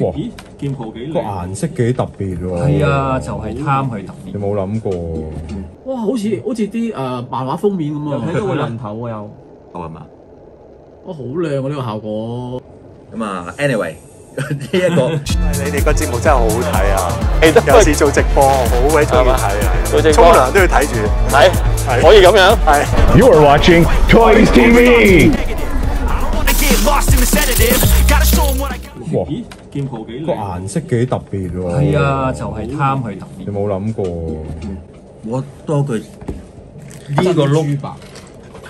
哇咦，劍袍幾個靚顏色幾特別喎。係啊，就係貪佢特別。你冇諗過？哇，好似好似啲誒漫畫封面咁啊！睇到個輪頭喎又。好係嘛？哇，好靚啊！呢個效果。咁啊，anyway 呢一個 你哋個節目真係好好睇啊！有時做直播好鬼中意睇啊！做直播沖涼都要睇住。係係可以咁樣。係。You are watching Toys TV. 哇咦，劍袍幾個靚顏色幾特別喎。係啊，就係貪佢特別你。冇諗過？我多句呢個 look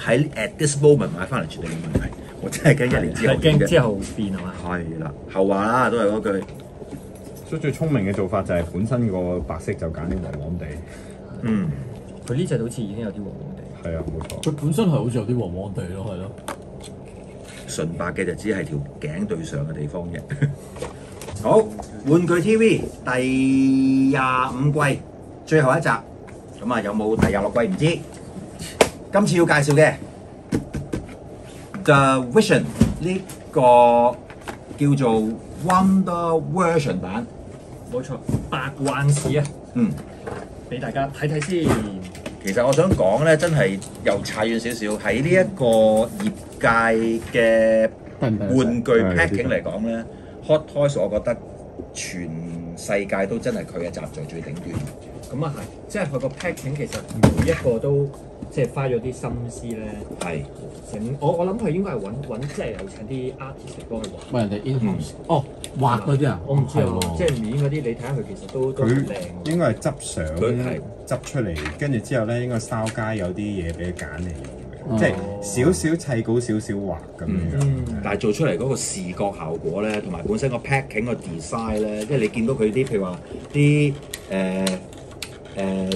喺 at this moment 買翻嚟絕對冇問題。我真係驚一年之後係驚之後變係嘛？係啦，後話啦，都係嗰句。所以最聰明嘅做法就係本身個白色就揀啲黃黃地。嗯，佢呢隻好似已經有啲黃黃地。係啊，冇錯。佢本身係好似有啲黃黃地咯，係咯。純白嘅就只係條頸對上嘅地方啫。好，玩具 TV 第廿五季最後一集，咁啊有冇第廿六季唔知。今次要介紹嘅 The Vision 呢個叫做 Wonder Version 版，冇錯，白幻視啊！嗯。俾大家睇睇先。其實我想講咧，真係又差遠少少喺呢一個業界嘅玩具 packing 嚟講咧，Hot Toys 我覺得全世界都真係佢嘅集聚最頂端。咁啊係，即係佢個 packing 其實每一個都即係花咗啲心思咧。係整我我諗佢應該係揾揾即係有請啲 artist 嚟幫佢畫。喂，人哋 in house。哦，畫嗰啲啊？我唔知啊係，喎即係面嗰啲，你睇下佢其實都都靚喎。應該係執相執出嚟，跟住之後咧應該燒街有啲嘢俾佢揀嚟即係少少砌稿少少畫咁樣。嗯，但係做出嚟嗰個視覺效果咧，同埋本身個 packing 個 design 咧，即係你見到佢啲譬如話啲誒誒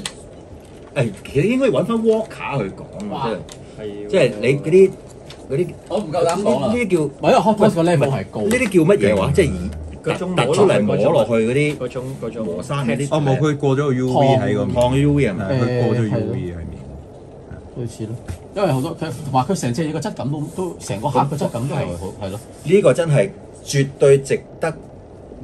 誒，其實應該揾翻 Walker 去講哇啊，係即係即係你嗰啲嗰啲我唔夠膽講啦呢啲叫。唔係因為 Hot Toys 個 level 係高。呢啲叫乜嘢話？即係以嗰種突出嚟摸落去嗰啲嗰種嗰種磨山嗰啲哦，冇，佢過咗個 UV 喺個面，燙 U V 係係咪？佢過咗 UV 喺面。類似咯，因為好多佢同埋佢成隻嘢個質感都都成個盒嘅質感都係好係咯。呢個真係絕對值得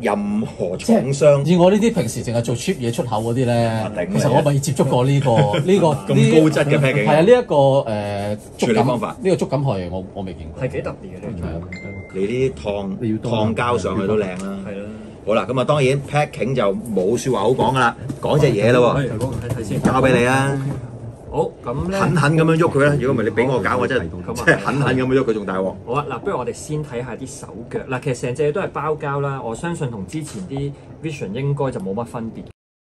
任何廠商以我呢啲平時淨係做 cheap 嘢出口嗰啲咧其實我未接觸過呢個 呢個咁高質嘅 packing 係啊，呢一個誒方法呢個觸感係我我未見過。係幾特別嘅呢種。你啲燙你要多燙膠上去都靚啦。係啦，好啦，咁啊當然 packing 就冇説話好講噶啦，講隻嘢啦喎，係睇睇先。交俾你啊，好，咁咧。狠狠咁樣喐佢啦。如果唔係你俾我搞，我真係咁啊。真係狠狠咁樣喐佢仲大鑊。好啊，嗱，不如我哋先睇下啲手腳。嗱，其實成隻嘢都係包膠啦，我相信同之前啲 Vision 應該就冇乜分別，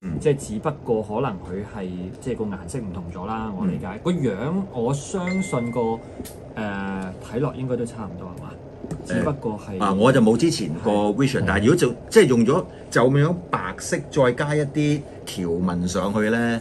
嗯。即係只不過可能佢係即係個顏色唔同咗啦，我理解。個、樣我相信個誒睇落應該都差唔多係嘛，只不過係啊，我就冇之前個 vision，但係如果就即係用咗就咁樣白色，再加一啲條紋上去咧，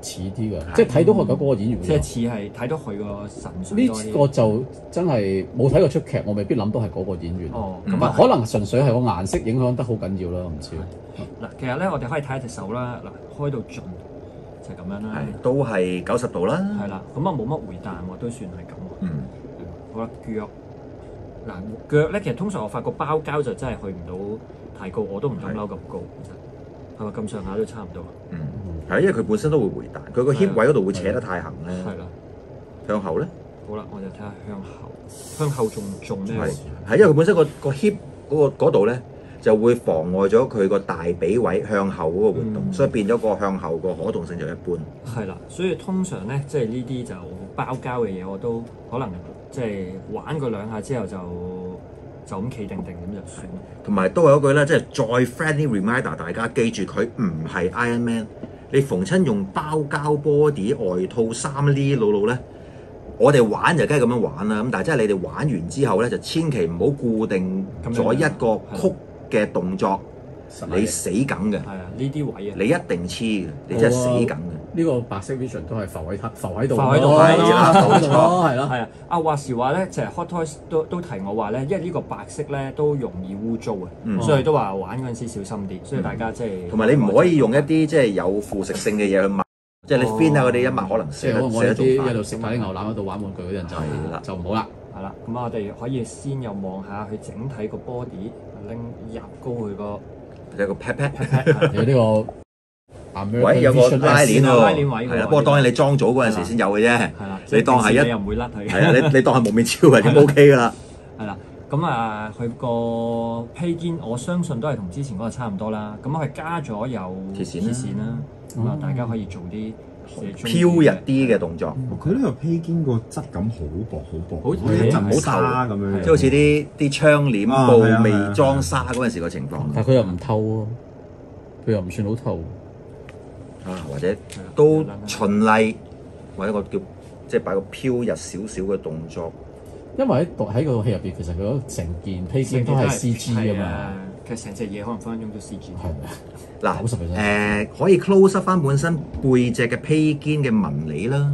似啲嘅，即係睇到佢嗰個演員即係。似係睇到佢個神髓呢啲。個就真係冇睇過出劇，我未必諗到係嗰個演員。哦咁啊，可能純粹係個顏色影響得好緊要啦，唔知。嗱，其實咧我哋可以睇下隻手啦，嗱開到盡就係咁樣啦，係都係九十度啦。係啦，咁啊冇乜回彈喎，都算係咁喎。嗯，好啦，腳嗱腳咧，其實通常我發覺包膠就真係去唔到太高，我都唔敢嬲咁高，其實係咪咁上下都差唔多？嗯，係因為佢本身都會回彈，佢個 hip 位嗰度會扯得太行咧。係啦，向後咧，好啦，我就睇下向後，向後仲仲咩係喎？係因為佢本身個個 hip 嗰個嗰度咧。就會妨礙咗佢個大髀位向後嗰個活動，嗯所以變咗個向後個可動性就一般。係啦，所以通常咧，即係呢啲就包膠嘅嘢，我都可能即係玩過兩下之後就就咁企定定咁就算。同埋都係嗰句啦，即係再 friendly reminder，大家記住佢唔係 Iron Man。你逢親用包膠 body 外套衫呢啲路路咧，我哋玩就梗係咁樣玩啦。咁但係即係你哋玩完之後咧，就千祈唔好固定咗一個曲嘅動作，你死梗嘅。係啊，呢啲位啊，你一定黐嘅，你真係死梗嘅。呢呢個白色 Vision 都係浮喺浮喺度，浮喺度咯係啦浮喺度冇係咯。係啊，啊話時話咧，就係 Hot Toys 都都提我話咧，因為呢個白色咧都容易污糟啊，嗯。所以都話玩嗰陣時小心啲，所以大家即係同埋你唔可以用一啲即係有腐蝕性嘅嘢去抹，即係你 fin 啊嗰啲一抹可能即得射我我哋啲得仲快喺度食埋啲牛腩喺度玩玩具嗰啲人就係啦就唔好啦。係啦，咁我哋可以先又望下佢整體個 body，拎入高佢個有個 pat pat。有呢個喂，有個拉鏈喎，拉鏈位喎係啦。不過當然你裝組嗰陣時先有嘅啫。係啦，你當係一又唔會甩佢。係啊，你你當係蒙面超人咁 OK 噶啦。係啦，咁啊，佢個披肩我相信都係同之前嗰個差唔多啦。咁佢加咗有鐵線啦。鐵線啦，咁啊，大家可以做啲飄逸啲嘅動作，佢呢個披肩個質感好薄好薄，好好似一陣好沙咁樣，即係好似啲啲窗簾啊布未裝沙嗰陣時個情況但係佢又唔透喎，佢又唔算好透。啊，或者都循例或者個叫即係擺個飄逸少少嘅動作。因為喺度喺個戲入邊，其實佢嗰成件披肩都係 C G 啊嘛，其實成隻嘢可能分分鐘都 C G。係咪？嗱，90%誒可以 close up 翻本身背脊嘅披肩嘅紋理啦。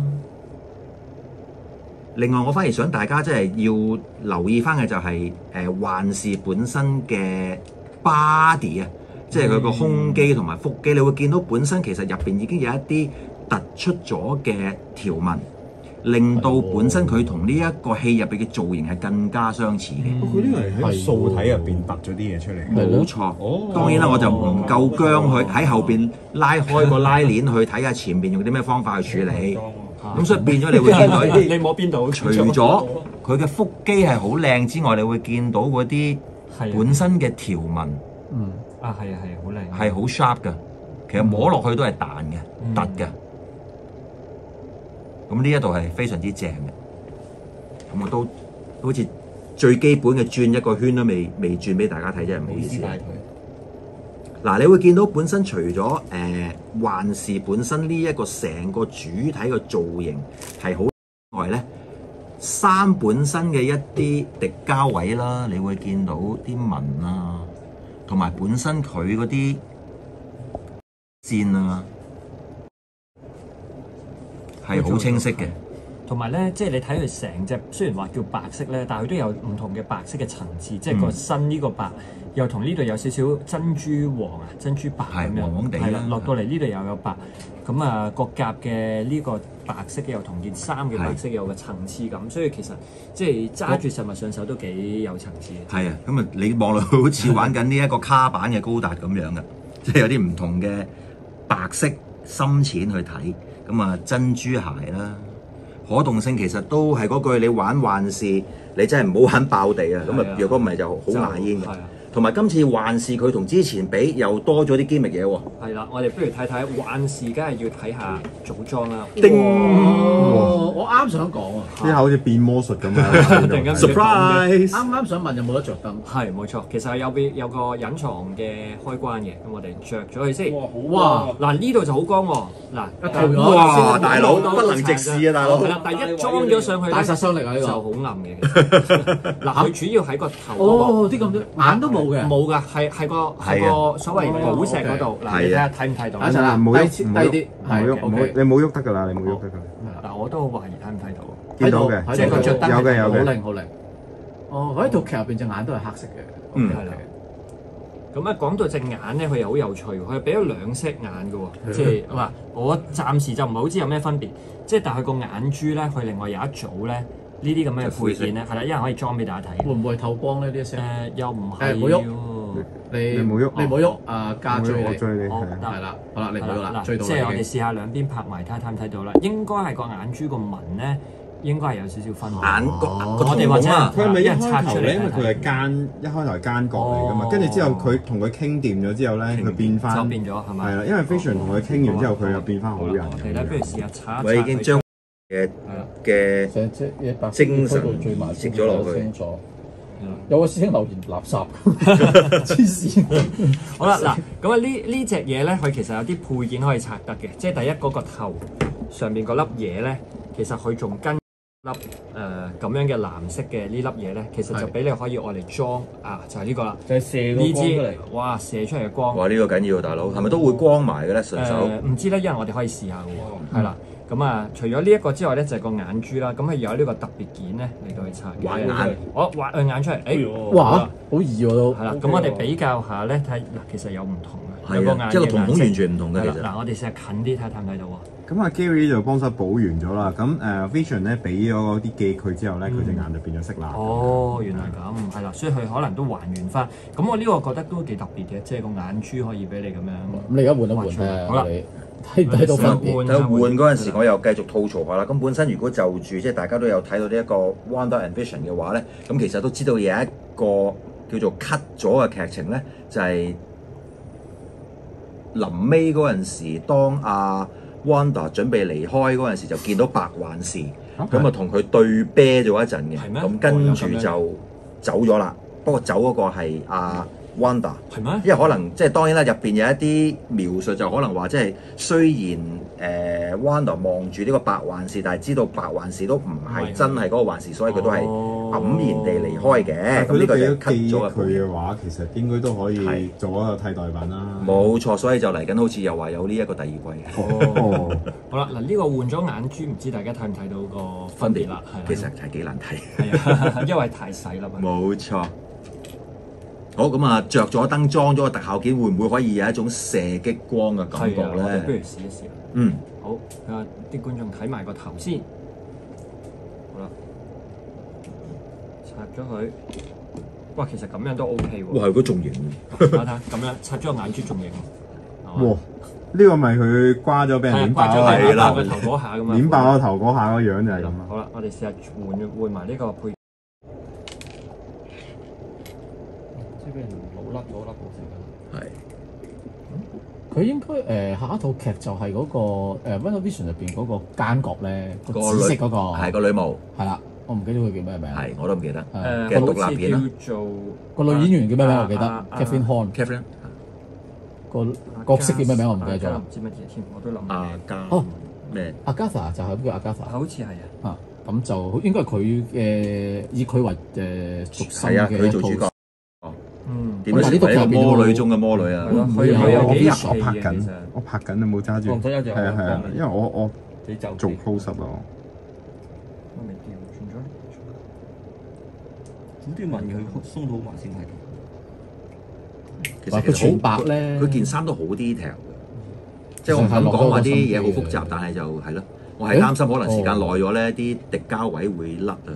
另外，我反而想大家即係要留意翻嘅就係、誒、幻視本身嘅 body 啊，即係佢個胸肌同埋腹肌，你會見到本身其實入邊已經有一啲突出咗嘅條紋，令到本身佢同呢一個戲入邊嘅造型係更加相似嘅。佢呢個係喺素體入邊突咗啲嘢出嚟。冇錯，哦。當然啦，我就唔夠姜去喺後邊拉開個拉鏈去睇下前邊用啲咩方法去處理，咁所以變咗你會見到，你摸邊度？除咗佢嘅腹肌係好靚之外，你會見到嗰啲本身嘅條紋嗯，啊，係啊，係啊好靚。係好 sharp 嘅，其實摸落去都係彈嘅、嗯突嘅。咁呢一度係非常之正嘅，咁我都好似最基本嘅轉一個圈都未未轉俾大家睇，真係唔好意思。嗱，你會見到本身除咗誒、呃、幻視本身呢一個成個主體嘅造型係好外咧，衫本身嘅一啲滴膠位啦，你會見到啲紋啊，同埋本身佢嗰啲線啊，係好清晰嘅。同埋咧，即係你睇佢成隻，雖然話叫白色咧，但係佢都有唔同嘅白色嘅層次，即係個身呢個白，又同呢度有少少珍珠黃啊、珍珠白咁樣，係啦落到嚟呢度又有白，咁啊個甲嘅呢個白色嘅又同件衫嘅白色有個層次感，所以其實即係揸住實物上手都幾有層次嘅。係啊，咁啊，你望落去好似玩緊呢一個卡板嘅高達咁樣嘅，即係有啲唔同嘅白色深淺去睇，咁啊珍珠鞋啦，可動性其實都係嗰句，你玩幻視，你真係唔好玩爆地啊！咁啊，啊若果唔係就好牙煙同埋今次幻視佢同之前比又多咗啲機密嘢喎。係啦，我哋不如睇睇幻視，梗係要睇下組裝啦。叮哦，我啱想講啊，啲口好似變魔術咁 突然間。Surprise！啱啱想問有冇得着燈？係冇錯，其實係有邊有個隱藏嘅開關嘅，咁我哋着咗佢先。哇！嗱呢度就好光喎，嗱一哇大佬不能直視啊大佬係啦，但一裝咗上去大殺傷力啊呢就好。暗嘅。嗱，佢主要喺個頭哦，啲咁多眼都冇嘅。冇㗎，係係個係個所謂寶石嗰度。嗱，你睇下睇唔睇到？等一陣啦唔好喐，低啲唔好喐，係唔好你冇喐得㗎啦，你冇喐得㗎。嗱，我都好睇唔睇到。見到嘅，即係佢着燈有嘅有好嘅。靚好靚。哦，喺套劇入邊隻眼都係黑色嘅。嗯係啦咁啊，講到隻眼咧，佢又好有趣喎，佢係俾咗兩 set 眼嘅喎，即係話我暫時就唔係好知有咩分別，即係但係佢個眼珠咧，佢另外有一組咧，呢啲咁嘅配件咧，係啦，一陣可以裝俾大家睇嘅。會唔會透光咧？呢一誒、聲？又唔係誒唔好喐你你冇喐你冇喐啊！加追你我追你。好係啊得係啦，好啦，你冇喐啦，嗱追到即係我哋啦已經。試下兩邊拍埋睇下睇唔睇到啦。應該係個眼珠個紋咧，應該係有少少分別。眼個哦個我哋或者佢係咪一一人拆出嚟開頭咧？因為睇睇佢係奸，一開頭係間角嚟㗎嘛。哦跟住之後佢同佢傾掂咗之後咧，佢變翻就變咗係咪？係啦，因為 Vision 同佢傾完之後，佢又變翻好人我哋咧，不如咁樣。試下拆一拆我已經將嘅嘅精神推到最埋食咗落去有個師兄留言垃圾，黐線。好啦，嗱，咁啊呢呢只嘢咧，佢其實有啲配件可以拆得嘅，即係第一嗰、個頭上面嗰粒嘢咧，其實佢仲跟粒誒咁樣嘅藍色嘅呢粒嘢咧，其實就係俾你可以愛嚟裝啊，就係呢個啦。就係射個呢光出嚟支。哇射出嚟嘅光，哇！呢個緊要啊，大佬，係咪都會光埋嘅咧？順手誒唔知咧，因為我哋可以試下嘅喎，係啦。咁啊，除咗呢一個之外咧，就係個眼珠啦。咁佢有呢個特別件咧嚟到去拆嘅。畫眼我畫個眼出嚟，誒，哇，好易喎都。係啦。咁我哋比較下咧，睇嗱，其實有唔同嘅，有個眼即係個瞳孔完全唔同嘅其實。嗱，我哋試下近啲睇睇唔睇到喎。咁阿 Gary 就幫手補完咗啦。咁誒、Vision 咧俾咗嗰啲記佢之後咧，佢隻眼就變咗色啦。哦，原來咁，係啦，所以佢可能都還原翻。咁我呢個覺得都幾特別嘅，即係個眼珠可以俾你咁樣。咁你而家換一換好啦睇唔睇到分別？換嗰陣時，我又繼續吐槽下啦。咁本身如果就住即係大家都有睇到呢一個 Wonder and Vision 嘅話咧，咁其實都知道有一個叫做 cut 咗嘅劇情咧，就係、臨尾嗰陣時，當阿 Wanda 準備離開嗰陣時，就見到白幻視，咁啊同佢對啤咗一陣嘅，咁跟住就走咗啦。不過走嗰個係阿 Wanda。係咩？因為可能即係當然啦，入邊有一啲描述就可能話，即係雖然誒、呃、Wanda 望住呢個白幻視，但係知道白幻視都唔係真係嗰個幻視，所以佢都係哦黯然地離開嘅。咁呢個就 cut 咗佢嘅話，其實應該都可以做一個替代品啦。冇錯，所以就嚟緊好似又話有呢一個第二季哦，好啦，嗱呢個換咗眼珠，唔知大家睇唔睇到個分別啦？係啊其實係幾難睇。因為太細啦嘛。冇錯。好咁啊，着咗燈裝咗個特效件，會唔會可以有一種射激光嘅感覺係啊，我哋不如咧？試一試啦。嗯，好，啊啲觀眾睇埋個頭先。好啦，拆咗佢。哇，其實咁樣都 OK 喎。哇，係嗰仲型喎。睇下咁樣拆咗個眼珠仲型喎。係 嘛哇！呢個咪佢瓜咗俾人碾爆咗啦，係啦喺個頭嗰下咁啊。碾爆個頭嗰下個樣就係咁啊！好啦，我哋試下換換埋呢個配。即係俾人老甩咗甩個時間。係佢應該誒、下一套劇就係嗰、個誒《Wonder Vision》入邊嗰個奸角咧，個個紫色嗰、個係個女巫，係啦，我唔記得佢叫咩名。係我都唔記得。誒誒，嘅好獨立片啦叫做個女演員叫咩名？我記得啊啊 Catherine Hahn。Catherine 個角色叫咩名？我唔記得咗啦唔。知乜嘢添，我都諗唔阿起。加哦咩？Agatha 就係咁叫 Agatha 好似係啊。啊，咁就應該係佢嘅以佢為誒軸心係啊，嘅一套佢做主角。嗯。點樣成為一個魔女中嘅魔女啊。佢佢有幾我拍緊我拍緊，你冇揸住。係啊係啊，因為我我你就做 close up 啊。我。未調轉咗。咁都要問佢鬆到好埋先睇到。其實佢好白佢咧。佢件衫都好 detail 嘅，即係我唔敢講話啲嘢好複雜，但係就係咯，我係擔心可能時間耐咗咧，啲滴膠位會甩啊。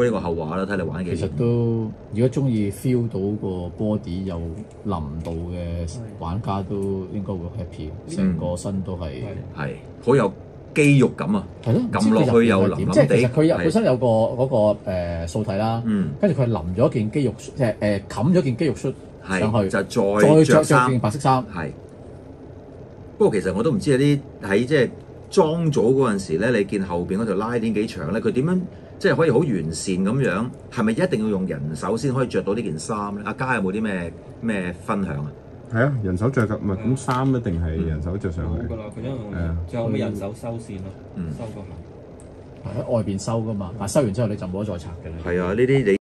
不過呢個後話啦，睇你玩幾其實。都如果中意 feel 到個 body 有腍度嘅玩家都應該會 happy，成個身都係係好有肌肉感啊！係咯，撳落去又腍腍即係其實佢本身有個嗰個誒素體啦，嗯，跟住佢淋咗件肌肉即係誒冚咗件肌肉恤上係去，就再再着着着衫件白色衫，係。不過其實我都唔知有啲喺即係裝組嗰陣時咧，你見後邊嗰條拉鏈幾長咧，佢點樣即係可以好完善咁樣？係咪一定要用人手先可以着到呢件衫咧？阿嘉有冇啲咩咩分享啊？係啊，人手着㗎，唔係咁衫一定係人手着上去冇㗎。啦，佢因為最後尾人手收線咯，嗯收個下。喺外邊收噶嘛，但係收完之後你就冇得再拆嘅啦。係啊，呢啲你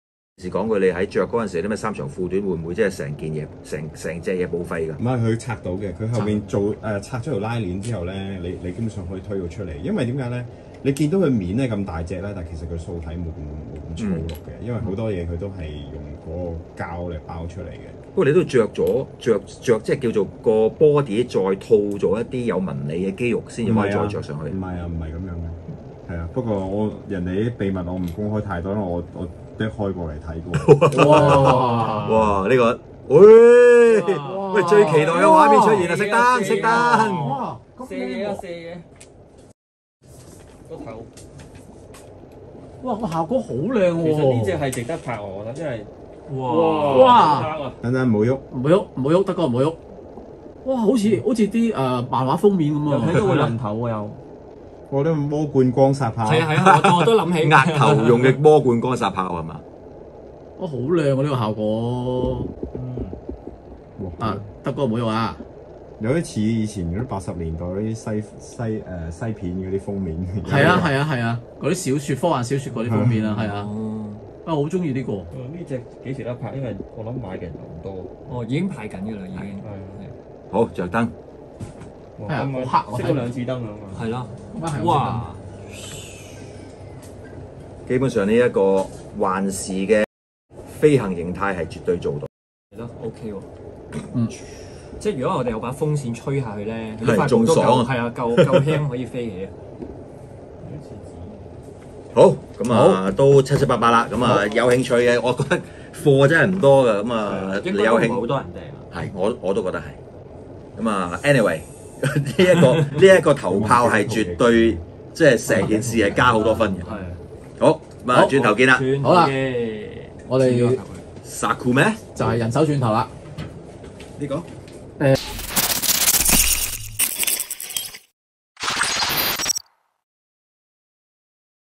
時講句，你喺着嗰陣時啲咩三長褲短，會唔會即係成件嘢成成隻嘢報廢㗎？唔係佢拆到嘅，佢後面做誒、呃拆咗條拉鏈之後咧，你你基本上可以推到出嚟。因為點解咧？你見到佢面咧咁大隻咧，但係其實佢素體冇咁冇咁粗碌嘅，因為好多嘢佢都係用嗰個膠嚟包出嚟嘅。不過你都着咗着着，即係叫做個 body 再套咗一啲有紋理嘅肌肉先至可以再着上去唔。係啊，唔係咁樣嘅。係啊，不過我人哋啲秘密我唔公開太多，因為我我一開過嚟睇過。哇！哇！呢、個，喂哇喂，最期待嘅畫面出現啦！熄燈，熄燈。哇！咁射嘢啊射嘢！個頭哇！個效果好靚喎。其實呢只係值得拍，我覺得，因為哇！哇！等等唔好喐，唔好喐，唔好喐，德哥唔好喐。哇！好似好似啲誒漫畫封面咁啊！又睇到個人頭喎又。我啲魔罐光殺炮。係啊係啊，我我都 諗起額頭用嘅魔罐光殺炮係嘛？哇！好靚啊！呢個效果。嗯。啊，德哥唔好喐啊！有啲似以前嗰啲八十年代嗰啲西西誒、西片嗰啲封面。係啊係啊係啊，嗰啲小説科幻小説嗰啲封面啊，係啊，哦，啊我好中意呢個。呢只幾時得拍？因為我諗買嘅人唔多。哦，已經排緊嘅啦，已經係好着燈，哇係我睇熄咗兩次燈啊嘛。係啦。咁啊係哇！基本上呢一個幻視嘅飛行形態係絕對做到。係咯，OK 喎。嗯，即係如果我哋有把風扇吹下去咧，係塊布都仲爽啊夠係啊，夠夠 輕可以飛起啊！好，咁啊都七七八八啦。咁啊有興趣嘅，我覺得貨真係唔多㗎。咁啊你有興趣好多人訂啊。係，我我都覺得係。咁啊，anyway，呢一個呢一個頭炮係絕對即係成件事係加好多分嘅。係。好，咁啊好轉頭見啦。好啦我哋轉咗頭殺酷咩？就係人手轉頭啦。呢個